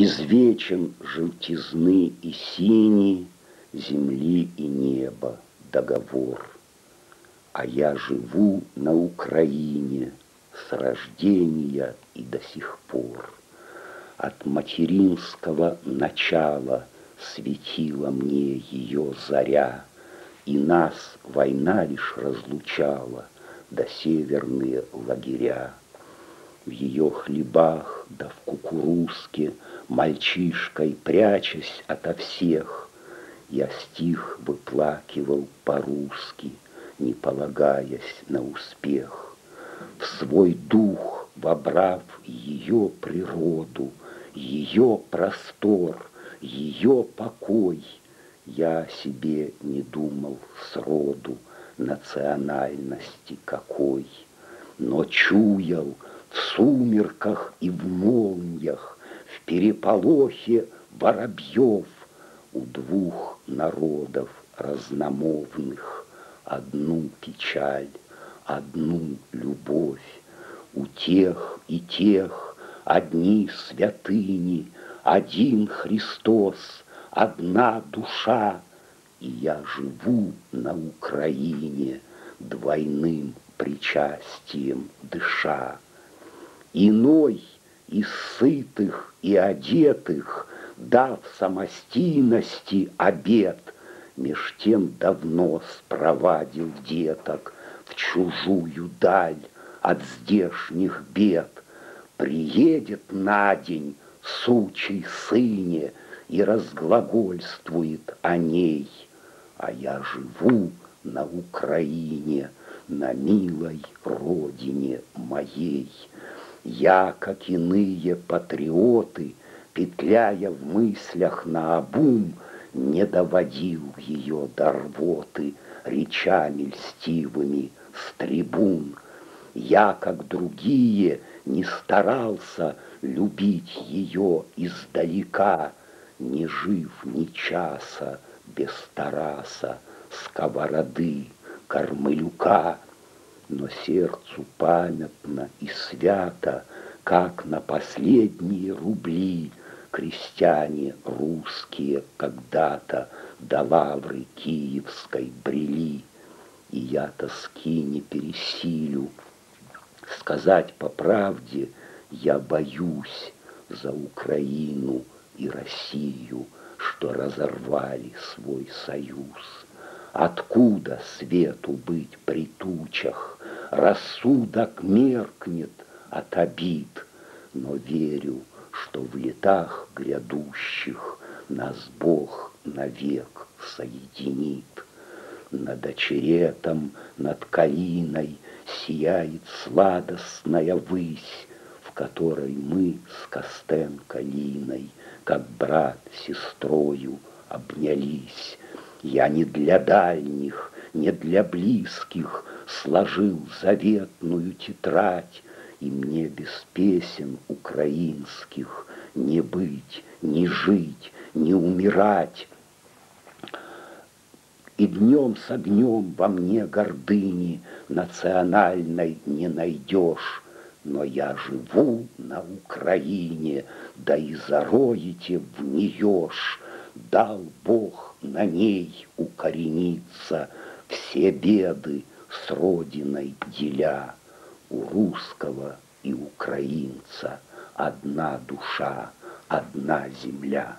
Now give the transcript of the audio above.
Извечен желтизны и сини, Земли и неба договор. А я живу на Украине С рождения и до сих пор. От материнского начала Светила мне ее заря, И нас война лишь разлучала До северные лагеря. В ее хлебах да в кукурузке Мальчишкой, прячась ото всех, Я стих выплакивал по-русски, Не полагаясь на успех. В свой дух, вобрав ее природу, Ее простор, ее покой, Я о себе не думал сроду Национальности какой, Но чуял в сумерках и в молниях переполохе воробьев у двух народов разномовных одну печаль, одну любовь. У тех и тех одни святыни, один Христос, одна душа, и я живу на Украине двойным причастием дыша. Иной из сытых и одетых, Дав самостийности обед, Меж тем давно спровадил деток В чужую даль от здешних бед. Приедет на день сучий сыне И разглагольствует о ней, А я живу на Украине, На милой родине моей. Я, как иные патриоты, Петляя в мыслях на обум, Не доводил ее до рвоты Речами льстивыми с трибун. Я, как другие, не старался Любить ее издалека, Не жив ни часа без Тараса, Сковороды, Кормылюка но сердцу памятно и свято, как на последние рубли крестьяне русские когда-то до лавры киевской брели. И я тоски не пересилю. Сказать по правде я боюсь за Украину и Россию, что разорвали свой союз. Откуда свету быть при тучах? Рассудок меркнет от обид, Но верю, что в летах грядущих Нас Бог навек соединит. Над очеретом, над калиной Сияет сладостная высь, В которой мы с Костенко Линой, Как брат сестрою, обнялись, я не для дальних, не для близких Сложил заветную тетрадь, И мне без песен украинских Не быть, не жить, не умирать. И днем с огнем во мне гордыни Национальной не найдешь, Но я живу на Украине, Да и зароете в нее ж, Дал Бог на ней укорениться, Все беды с родиной деля. У русского и украинца Одна душа, одна земля.